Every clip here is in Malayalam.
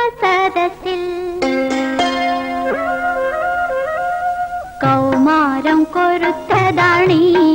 കാദംബരി കൗമാരം കൊരുത്തതാണീ.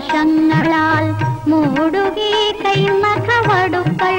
രോമഹർഷങ്ങളാൽ മൂടുകീ കൈമഖവടുക്കൾ